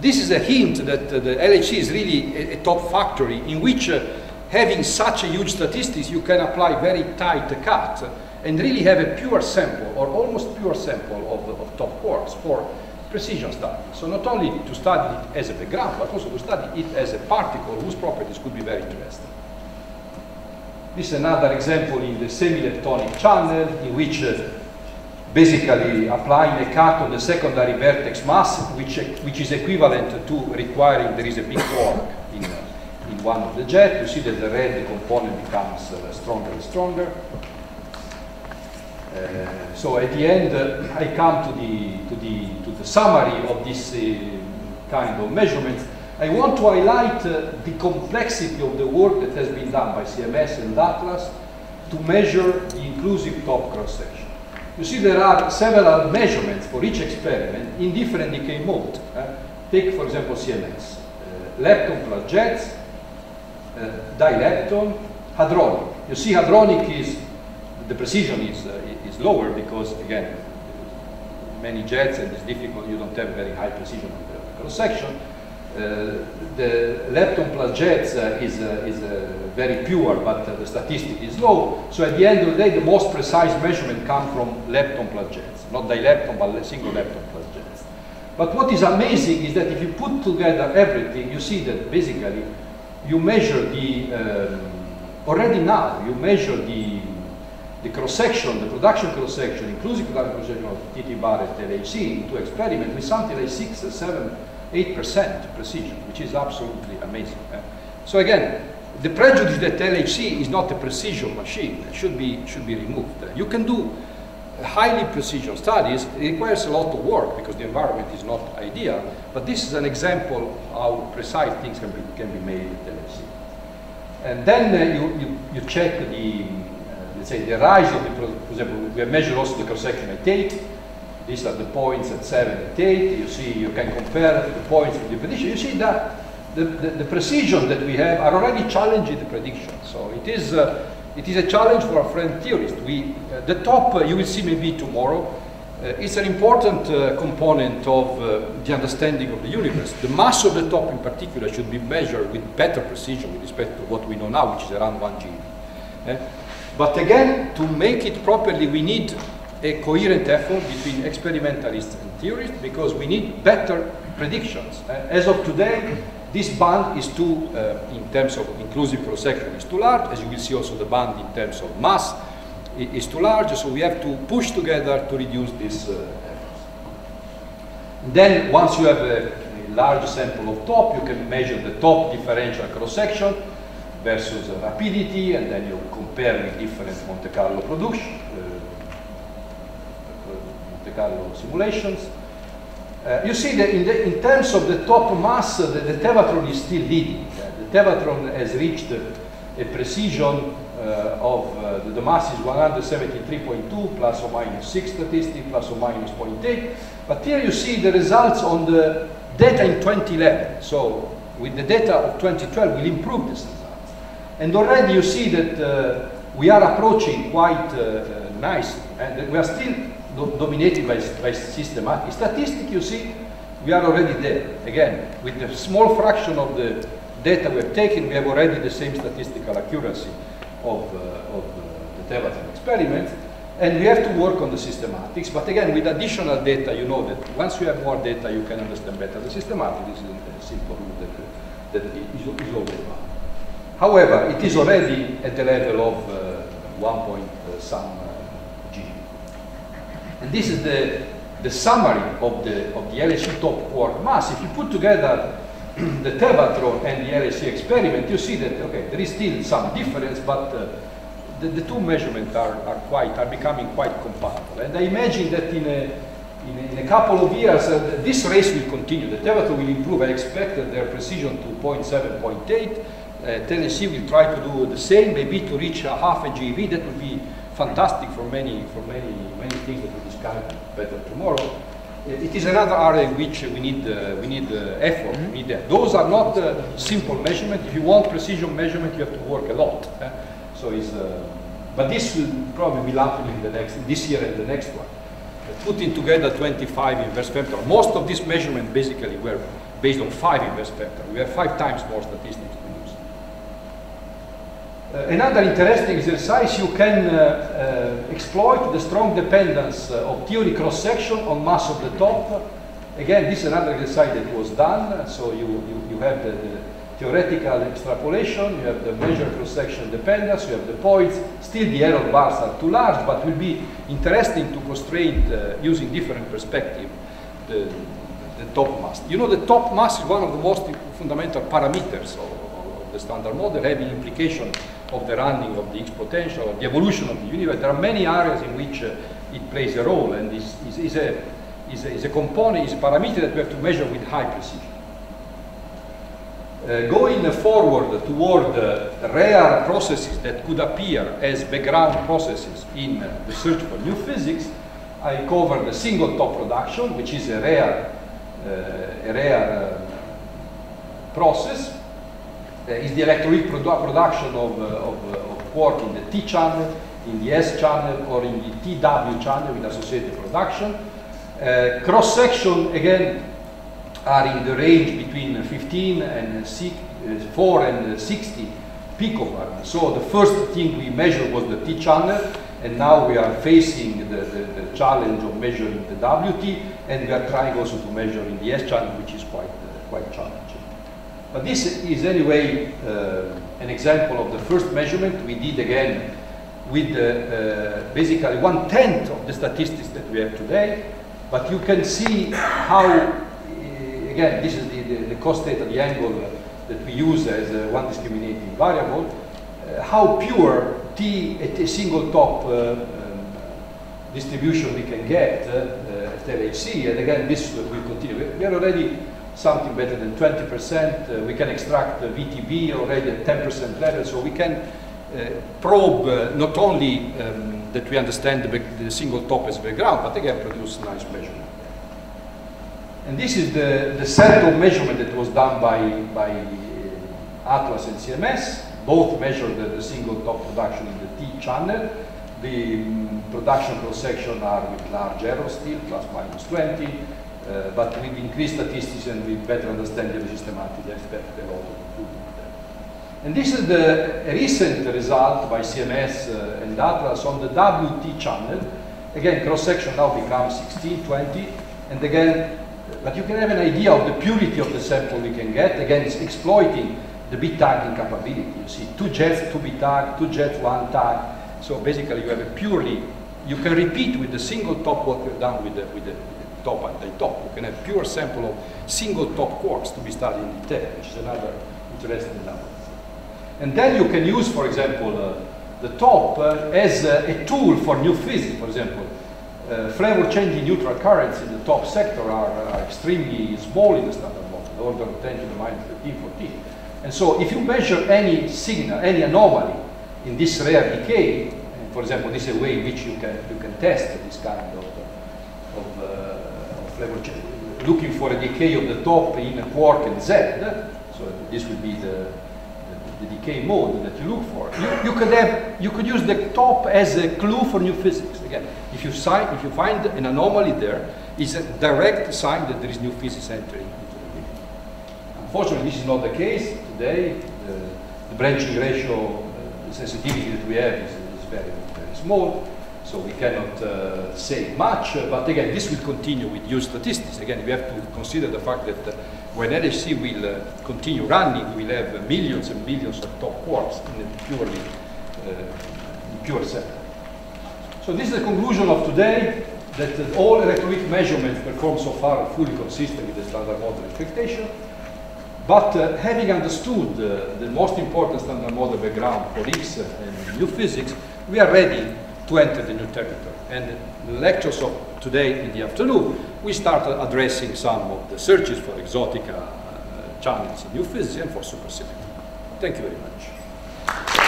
this is a hint that uh, the LHC is really a, a top factory in which uh, having such a huge statistics, you can apply very tight cut and really have a pure sample or almost pure sample of, of top quarks for precision study. So not only to study it as a background, but also to study it as a particle whose properties could be very interesting. This is another example in the semi-leptonic channel in which uh, basically applying a cut on the secondary vertex mass, which, which is equivalent to requiring there is a b quark in, uh, in one of the jet. You see that the red component becomes uh, stronger and stronger. Uh, so at the end, uh, I come to the, to, the, to the summary of this uh, kind of measurements. I want to highlight uh, the complexity of the work that has been done by CMS and Atlas to measure the inclusive top cross-section. You see there are several measurements for each experiment in different decay modes. uh. take, for example, CMS. Lepton plus jets, dilepton, hadronic. You see hadronic is, the precision is, uh, is lower because, again, many jets and it's difficult, you don't have very high precision of the cross-section. Uh, the lepton plus jets uh, is, uh, is uh, very pure, but uh, the statistic is low. So at the end of the day, the most precise measurement comes from lepton plus jets, not dilepton, but single lepton plus jets. But what is amazing is that if you put together everything, you see that basically you measure the, um, already now, you measure the, the cross-section, the production cross-section, inclusive production cross-section of TT bar at LHC into experiment with something like 6, 7, 8% precision, which is absolutely amazing. eh? So again, the prejudice that LHC is not a precision machine should be, should be removed. You can do highly precision studies. It requires a lot of work because the environment is not ideal, but this is an example how precise things can be, can be made at LHC. And then uh, you, you, you check the, let's say, the rise of the, for example, we have measured also the cross-section at 8. These are the points at 7 and 8. You see, you can compare the points with the prediction. You see that the, the, the precision that we have are already challenging the prediction. So it is, uh, it is a challenge for our friend theorists. We, uh, the top, uh, you will see maybe tomorrow, uh, it's an important uh, component of uh, the understanding of the universe. The mass of the top in particular should be measured with better precision with respect to what we know now, which is around 1 GeV. Eh? But again, to make it properly, we need a coherent effort between experimentalists and theorists because we need better predictions. Uh, as of today, this band is too, uh, in terms of inclusive cross-section, is too large. As you will see also the band in terms of mass is too large, so we have to push together to reduce this. uh. Then once you have a, a large sample of top, you can measure the top differential cross-section versus uh, rapidity, and then you compare with different Monte Carlo production, uh, Monte Carlo simulations. Uh, you see that in, the, in terms of the top mass, uh, the, the Tevatron is still leading. Uh, the Tevatron has reached uh, a precision uh, of uh, the, the mass is 173.2 plus or minus 6 statistic plus or minus 0.8. But here you see the results on the data in 2011. So with the data of 2012, we'll improve this. And already you see that uh, we are approaching quite uh, uh, nicely, and we are still do dominated by, by systematic statistic. You see, we are already there. Again, with a small fraction of the data we have taken, we have already the same statistical accuracy of, uh, of uh, the Tevatron experiment. And we have to work on the systematics. But again, with additional data, you know that once you have more data, you can understand better the systematics. This is a simple rule that, that is, is always valid. However, it is already at the level of uh, 1 point uh, some uh, G. And this is the, the summary of the, of the LHC top quark mass. If you put together the Tevatron and the LHC experiment, you see that, okay, there is still some difference, but uh, the, the two measurements are, are quite, are becoming quite compatible. And I imagine that in a, in a, in a couple of years, uh, this race will continue. The Tevatron will improve. I expect their precision to 0.7, 0.8. Uh, Tennessee will try to do the same, maybe to reach a half a GeV. That would be fantastic for many, for many, many things that we discuss better tomorrow. Uh, It is another area in which we need, uh, we need uh, effort. We need. Those are not uh, simple measurements. If you want precision measurement, you have to work a lot. eh? So it's, uh, but this will probably will happen in the next, this year and the next one. Putting together 25 inverse vector. Most of these measurements basically were based on five inverse vector. We have five times more statistics another interesting exercise, you can uh, uh, exploit the strong dependence uh, of theory cross-section on mass of the top. Again, this is another exercise that was done. So you, you, you have the, the theoretical extrapolation, you have the measure cross-section dependence, you have the points. Still the error bars are too large, but will be interesting to constrain uh, using different perspective the, the top mass. You know, the top mass is one of the most fundamental parameters of, of the standard model, having implication of the running of the exponential, of the evolution of the universe. There are many areas in which uh, it plays a role, and is, is, is, a, is, a, is a component, is a parameter that we have to measure with high precision. Uh, going forward toward uh, rare processes that could appear as background processes in the search for new physics, I covered the single top production, which is a rare, uh, a rare uh, process. Is the electroweak produ production of, uh, of, uh, of quark in the T channel, in the S channel, or in the TW channel with associated production. Uh, cross section again are in the range between 15 and six, uh, 4 and 60 picobarn. So the first thing we measured was the T channel, and now we are facing the, the, the challenge of measuring the WT, and we are trying also to measure in the S channel, which is quite, uh, quite challenging. But this is anyway uh, an example of the first measurement we did again with uh, basically one tenth of the statistics that we have today. But you can see how, uh, again, this is the, the, the cos theta, the angle that we use as one discriminating variable, uh, how pure T at a single top uh, um, distribution we can get uh, at LHC. And again, this will continue. We are already something better than 20%. Uh, we can extract the VTB already at 10% level, so we can uh, probe uh, not only um, that we understand the, the single top as background, but again produce nice measurement. And this is the, the set of measurement that was done by, by uh, Atlas and CMS. Both measured the, the single top production in the T channel. The mm, production cross-section are with large error still, plus minus 20. Uh, but with increased statistics and with better understanding of the systematic, I expect a lot of there. And this is the recent result by CMS uh, and Atlas on the WT channel. Again, cross-section now becomes 16, 20, and again, but you can have an idea of the purity of the sample we can get. Again, it's exploiting the B-tagging capability. You see, two jets, two B-tag, two jets, one tag. So basically, you have a purely, you can repeat with the single top what we've done with the, with the top and the top. You can have pure sample of single top quarks to be studied in detail, which is another interesting number. And then you can use, for example, uh, the top uh, as uh, a tool for new physics, for example. Uh, flavor changing neutral currents in the top sector are, are extremely small in the standard model, the order of 10 to the minus 13, 14. And so if you measure any signal, any anomaly in this rare decay, for example, this is a way in which you can, you can test this kind of, flavor change, looking for a decay of the top in a quark and Z, so this would be the, the decay mode that you look for. You, you, could have, you could use the top as a clue for new physics. Again, if you, sign, if you find an anomaly there, it's a direct sign that there is new physics entering into the. Unfortunately, this is not the case today. The, the branching ratio, uh, the sensitivity that we have is, is very, very small, so we cannot uh, say much. Uh, but again, this will continue with used statistics. Again, we have to consider the fact that uh, when LHC will uh, continue running, we will have millions and millions of top quarks in a purely uh, pure set. So this is the conclusion of today, that uh, all electrolytic measurements performed so far are fully consistent with the standard model expectation. But having understood the most important standard model background for Higgs and new physics, we are ready to enter the new territory. And the lectures of today in the afternoon, we started addressing some of the searches for exotic uh, channels in new physics and for supersymmetry. Thank you very much.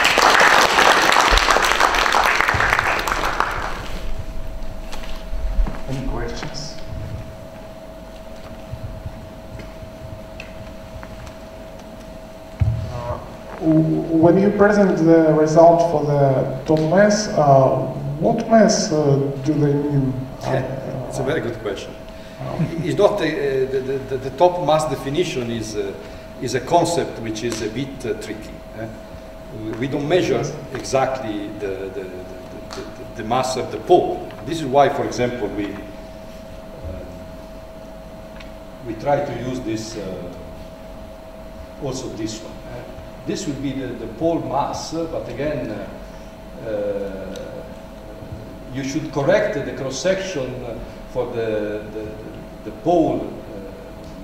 When you present the result for the top mass, uh, what mass uh, do they mean? It's a very good question. It's not a, uh, the, the, the top mass definition is, uh, is a concept which is a bit tricky. eh? We- We don't measure exactly the, the, the, the, the mass of the pole. This is why, for example, we, uh, we try to use this, uh, also this one. This would be the, the pole mass, uh, but again, uh, uh, you should correct the cross-section for the, the, the pole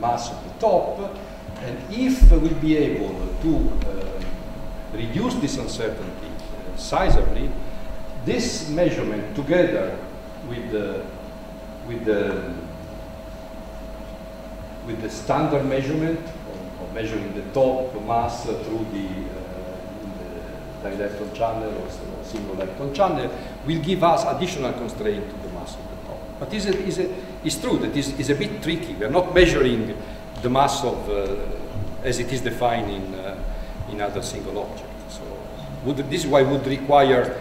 mass of the top, and if we'll be able to reduce this uncertainty sizably, this measurement together with the, with the, with the standard measurement of measuring the top mass through the, uh, the dilepton channel or single lepton channel will give us additional constraint to the mass of the top. But it's, a, it's, a, it's true that it's, it's a bit tricky. We are not measuring the mass of, uh, as it is defined in, uh, in other single objects. So would, this is why would require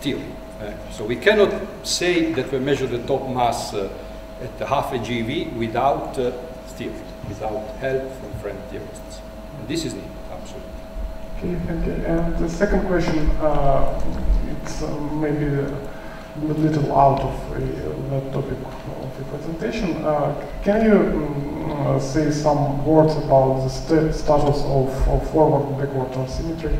theory. uh, so we cannot say that we measure the top mass uh, at half a GeV without uh, theory, without help from friend theorists. And this is needed, absolutely. Okay, thank you. And the second question, uh, it's uh, maybe a little out of uh, the topic of the presentation. Uh, can you mm, uh, say some words about the sta- status of, of forward and backward asymmetry?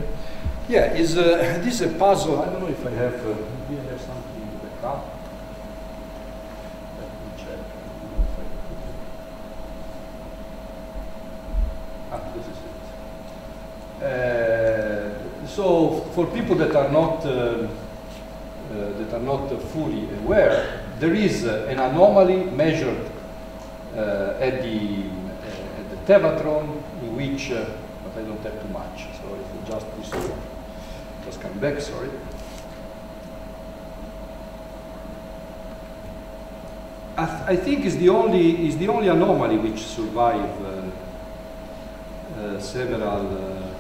Yeah, is uh, this is a puzzle? I don't know if I have. Uh, do have something in the back? Let me check. I don't know if I- Ah, this is it. Uh, so, for people that are not uh, uh, that are not uh, fully aware, there is uh, an anomaly measured uh, at the uh, at the tevatron in which, uh, but I don't have too much, so it's just this. Just come back, sorry. I, th- I think is the only is the only anomaly which survive uh, uh, several. Uh,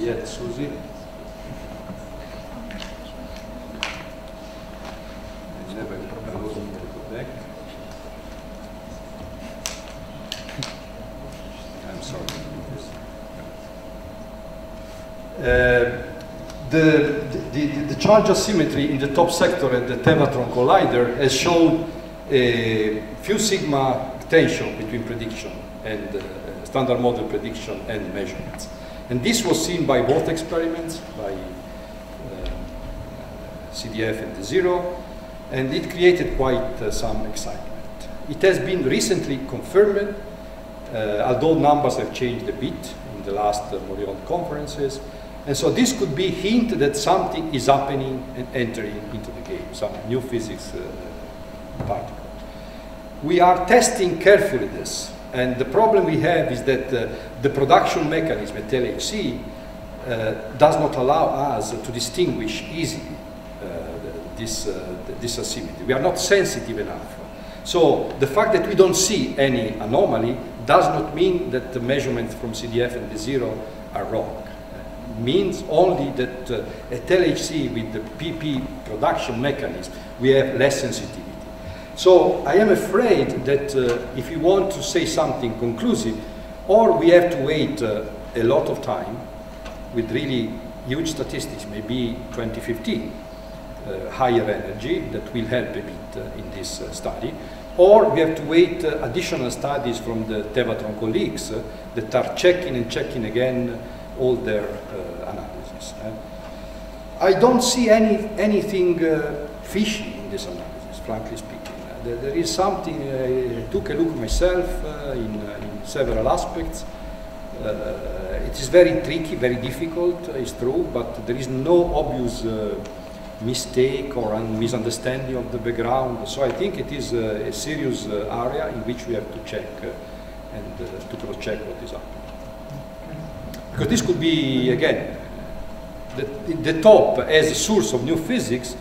Yeah, Susie. never to go back. I'm sorry. Um, the, the, the, charge asymmetry in the top sector at the Tevatron collider has shown a few sigma tension between prediction and uh, standard model prediction and measurements. And this was seen by both experiments, by uh, CDF and D0, and it created quite uh, some excitement. It has been recently confirmed, uh, although numbers have changed a bit in the last uh, Moriond conferences, and so this could be hint that something is happening and entering into the game, some new physics uh, particle. We are testing carefully this, and the problem we have is that uh, the production mechanism at LHC uh, does not allow us to distinguish easily uh, this, uh, this asymmetry. We are not sensitive enough. So the fact that we don't see any anomaly does not mean that the measurements from CDF and D0 are wrong It means only that uh, at LHC with the PP production mechanism, we have less sensitivity. So I am afraid that uh, if you want to say something conclusive, or we have to wait uh, a lot of time with really huge statistics, maybe 2015, uh, higher energy that will help a bit uh, in this uh, study, or we have to wait additional studies from the Tevatron colleagues that are checking and checking again all their uh, analysis. Eh? I don't see any, anything uh, fishy in this analysis, frankly speaking. Uh, there, is something, I took a look myself in, in several aspects. Uh, it is very tricky, very difficult, uh, it's true, but there is no obvious uh, mistake or misunderstanding of the background. So I think it is a serious area in which we have to check and to cross-check what is happening. Because this could be, again, the, the top as a source of new physics,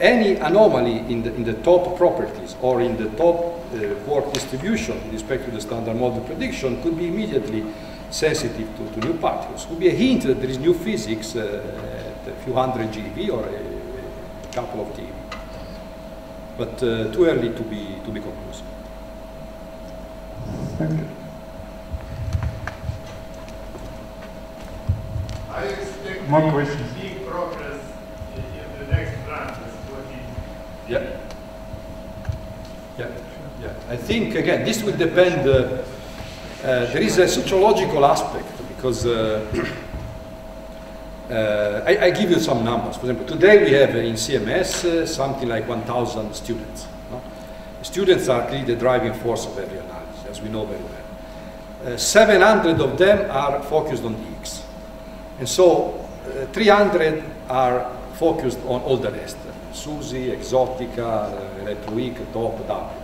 any anomaly in the, in the top properties or in the top uh, quark distribution with respect to the standard model prediction could be immediately sensitive to, to new particles. Could be a hint that there is new physics uh, at a few hundred GeV or a, a couple of TeV. But uh, too early to be, to be conclusive. Thank you. I expect More questions. big progress in the next branches. Yeah. Yeah. Yeah. I think again this will depend. Uh, uh, there is a sociological aspect because uh, uh I, I, give you some numbers. For example, today we have in CMS uh, something like 1,000 students. No? Students are clearly the driving force of every analysis, as we know very well. Uh, 700 of them are focused on the Higgs. And so uh, 300 are focused on all the rest, SUSY, Exotica, uh, Electroweak, TOP, W.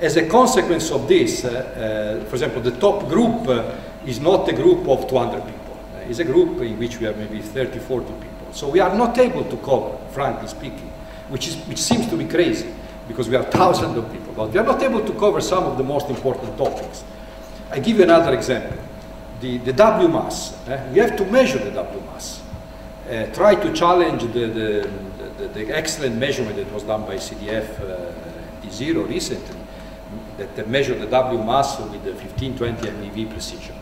As a consequence of this, uh, for example, the top group uh, is not a group of 200 people. It's a group in which we have maybe 30, 40 people. So we are not able to cover, frankly speaking, which, is, which seems to be crazy because we have thousands of people, but we are not able to cover some of the most important topics. I give you another example the, the W mass. Eh? We have to measure the W mass. Uh, try to challenge the, the, the, the, excellent measurement that was done by CDF uh, D0 recently, that measured the W mass with the 1520 MeV precision.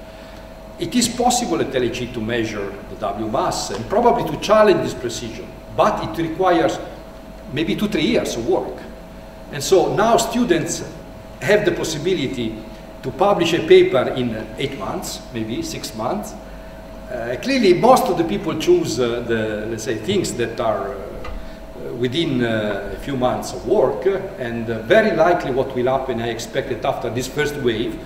It is possible at LHC to measure the W mass and probably to challenge this precision, but it requires maybe two, three years of work. And so now students have the possibility to publish a paper in eight months, maybe six months. Uh, clearly, most of the people choose uh, the, let's say, things that are uh, within uh, a few months of work, and uh, very likely what will happen, I expect that after this first wave,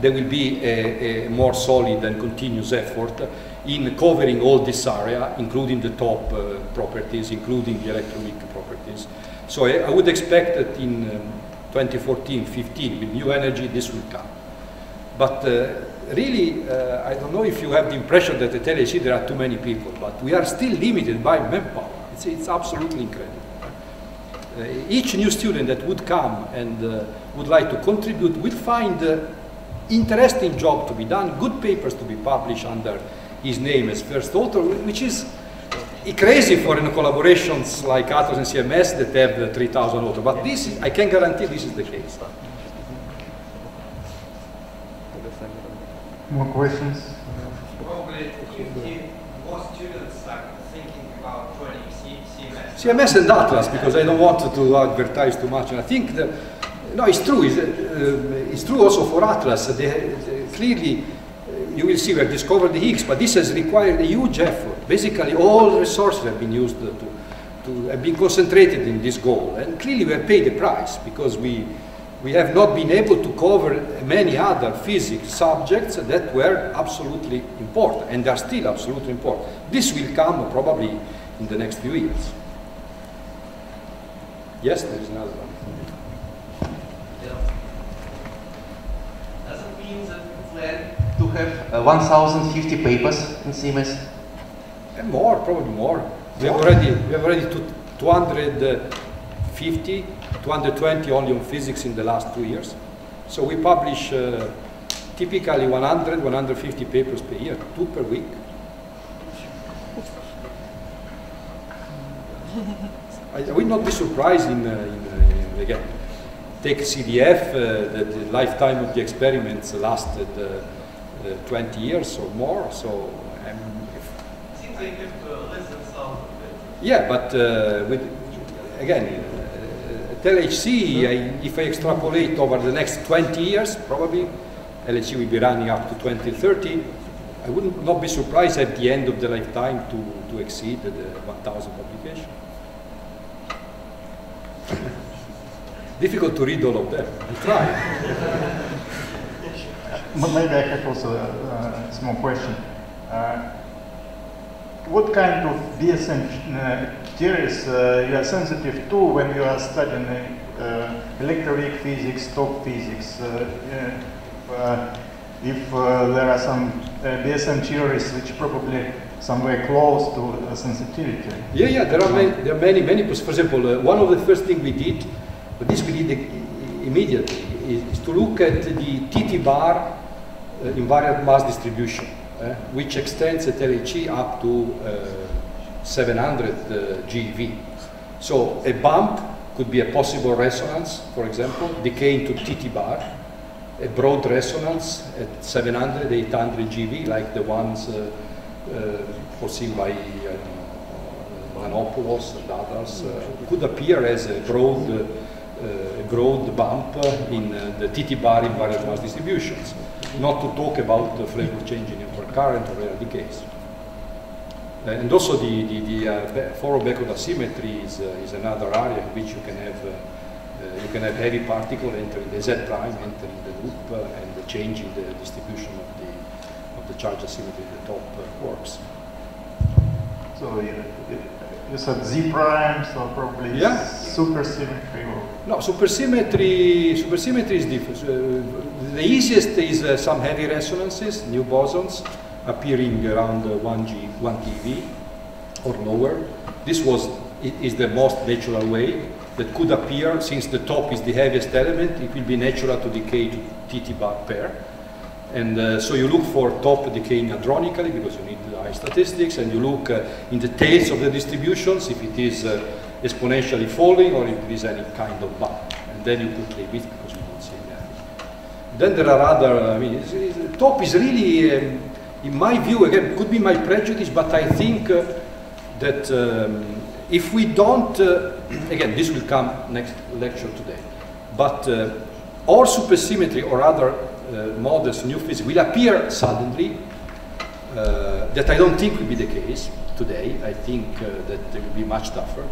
there will be a, a more solid and continuous effort in covering all this area, including the top uh, properties, including the electroweak properties. So I, I, would expect that in um, 2014, 15, with new energy, this will come. But uh, really, uh, I don't know if you have the impression that at LHC there are too many people, but we are still limited by manpower. It's, it's absolutely incredible. Uh, each new student that would come and uh, would like to contribute will find uh, interesting job to be done, good papers to be published under his name as first author, which is crazy for in collaborations like Atlas and CMS that have 3,000 authors. But this, is, I can guarantee this is the case. More questions? Probably if, if more students are thinking about joining C CMS. CMS and Atlas, because I don't want to advertise too much. And I think that, no, it's true. It's, uh, it's true also for Atlas. They, they clearly, uh, you will see we have discovered the Higgs, but this has required a huge effort. Basically, all resources have been used to, to have been concentrated in this goal. And clearly we have paid the price because we, we have not been able to cover many other physics subjects that were absolutely important and are still absolutely important. This will come probably in the next few years. Yes, there is another one. Yeah. Does it mean that you plan to have uh, 1,050 papers in CMS? And more, probably more. We have already, we have already two, 250, 220 only on physics in the last two years. So we publish uh, typically 100, 150 papers per year, two per week. I, I would not be surprised in, uh, in, uh, in again, take CDF, uh, the, the lifetime of the experiments lasted uh, uh, 20 years or more. So um, if Seems like you have to listen some yeah, but uh, with, again, uh, at LHC, I, if I extrapolate over the next 20 years, probably LHC will be running up to 2030. I would not be surprised at the end of the lifetime to, to exceed the 1,000 publications. Difficult to read all of them. I try. M- Maybe I have also uh, a small question. Uh, What kind of BSM uh, theories uh, you are sensitive to when you are studying uh, electroweak physics, top physics? Uh, If uh, there are some uh, BSM theories which probably somewhere close to sensitivity. Yeah, yeah, there are many, there are many, many. For example, uh, one of the first things we did, but this we did immediately, is, to look at the TT bar uh, invariant mass distribution, uh, which extends at LHE up to uh, 700 uh, GeV. So a bump could be a possible resonance, for example, decaying to TT bar, a broad resonance at 700, 800 GeV, like the ones uh, uh, foreseen by Manopoulos and others, could appear as a broad, broad bump uh, in uh, the TT bar invariant mass distributions. Not to talk about the flavor change in intercurrent or rare decays. Uh, and also the, the, the uh, Be- Foro-Backward asymmetry is, uh, is another area in which you can have uh, uh, you can have heavy particle entering the Z prime entering the loop uh, and the change in the distribution of the of the charge asymmetry in the top uh, quarks. So you, you said Z prime, so probably Yeah. supersymmetry No, supersymmetry, supersymmetry is different. Uh, the easiest is uh, some heavy resonances, new bosons, appearing around uh, 1G, 1 TeV or lower. This was, is the most natural way that could appear, since the top is the heaviest element, it will be natural to decay to TT bar pair. And uh, so you look for top decaying hadronically because you need high statistics, and you look uh, in the tails of the distributions if it is uh, exponentially falling or if there is any kind of bump. And then you put limit because you don't see that. Then there are other, I mean, it's, it's, top is really, um, in my view, again, could be my prejudice, but I think uh, that um, if we don't, uh, again, this will come next lecture today, but uh, or supersymmetry or other uh, models, new physics, will appear suddenly, uh, that I don't think will be the case today. I think uh, that they will be much tougher.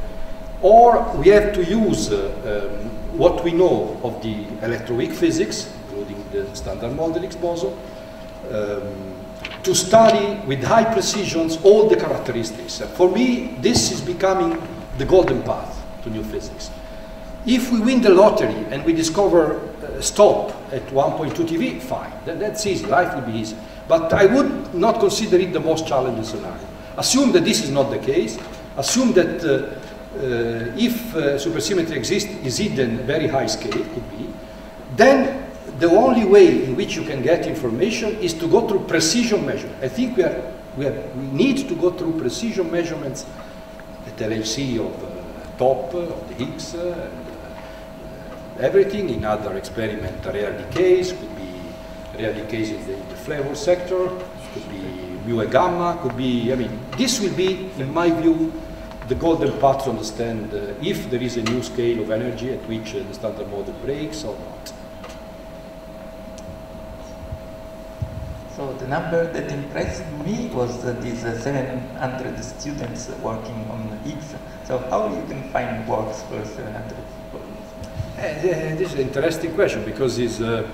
Or we have to use uh, um, what we know of the electroweak physics, including the standard model Higgs boson, um, to study with high precisions all the characteristics. For me, this is becoming the golden path to new physics. If we win the lottery and we discover uh, stop at 1.2 TeV, fine. That, that's easy. Life will be easy. But I would not consider it the most challenging scenario. Assume that this is not the case. Assume that uh, if uh, supersymmetry exists, is hidden very high scale, could be. Then the only way in which you can get information is to go through precision measurement. I think we, are, we, we need to go through precision measurements at LHC of uh, top, uh, of the Higgs, uh, and uh, everything in other experiment, rare decays, could be rare decays in the, in the flavor sector, could be mu and gamma, could be, I mean, this will be, in my view, the golden path to understand uh, if there is a new scale of energy at which uh, the standard model breaks or not. So the number that impressed me was uh, these uh, 700 students working on Higgs. So how you can find works for 700 people? Uh, this is an interesting question because it's, uh,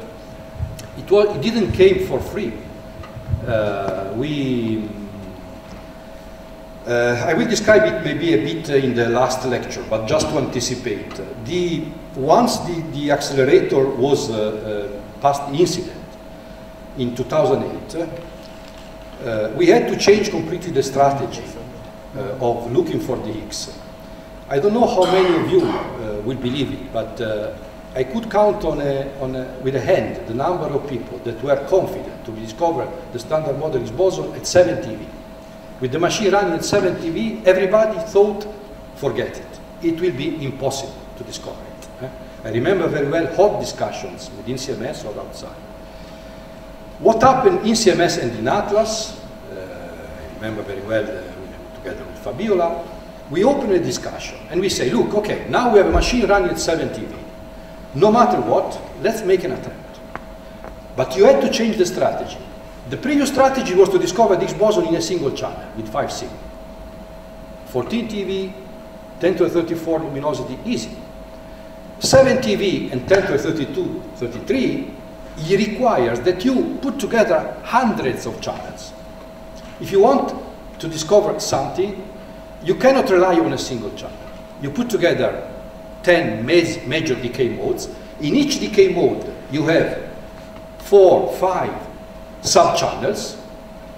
it, was, it didn't came for free. Uh, we, uh, I will describe it maybe a bit uh, in the last lecture, but just to anticipate. The, once the, the accelerator was uh, uh, past incident in 2008, uh, we had to change completely the strategy uh, of looking for the Higgs. I don't know how many of you uh, will believe it, but uh, I could count on a, on a, with a hand the number of people that were confident to discover the standard model Higgs boson at 7 TeV. With the machine running at 7 TeV, everybody thought, forget it. It will be impossible to discover it. eh? I remember very well hot discussions within CMS or outside. What happened in CMS and in Atlas, uh, I remember very well uh, together with Fabiola, we open a discussion and we say, look, okay, now we have a machine running at 7 TeV. No matter what, let's make an attempt. But you had to change the strategy. The previous strategy was to discover this boson in a single channel with 5 sigma. 14 TeV, 10 to the 34 luminosity, easy. 7 TeV and 10 to the 32, 33, it requires that you put together hundreds of channels. If you want to discover something, you cannot rely on a single channel. You put together 10 ma- major decay modes. In each decay mode, you have four, five sub-channels,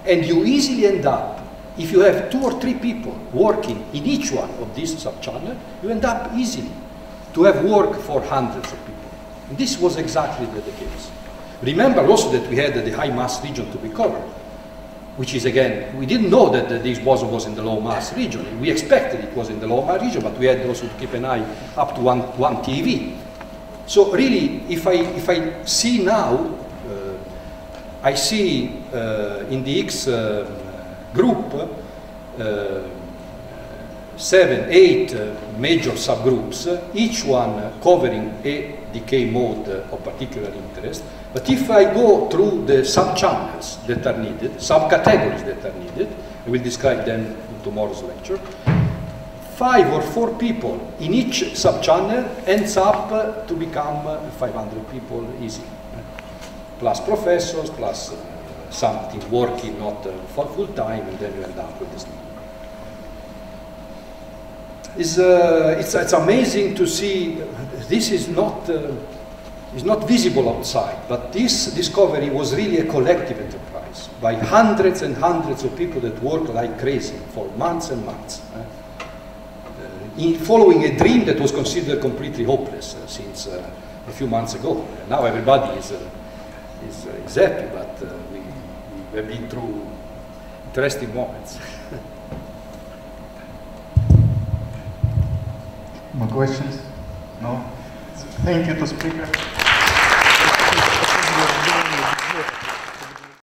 and you easily end up, if you have two or three people working in each one of these sub-channels, you end up easily to have work for hundreds of people. And this was exactly the, the case. Remember also that we had the high mass region to be covered, which is again, we didn't know that the, this boson was in the low mass region. We expected it was in the low mass region, but we had also to keep an eye up to one, one TeV. So really, if I, if I see now, I see uh, in the Higgs uh, group uh, seven, eight major subgroups, each one covering a decay mode of particular interest. But if I go through the sub-channels that are needed, subcategories that are needed, I will describe them in tomorrow's lecture, five or four people in each sub-channel ends up to become uh, 500 people easy. Plus professors, plus uh, something working not uh, for full time, and then you end up with this. It's, uh, it's, it's amazing to see this is not, uh, is not visible outside, but this discovery was really a collective enterprise by hundreds and hundreds of people that worked like crazy for months and months. uh, in following a dream that was considered completely hopeless uh, since uh, a few months ago. Now everybody is, uh, is, uh, happy, but uh, we, we have been through interesting moments. More questions? No? Thank you to speaker.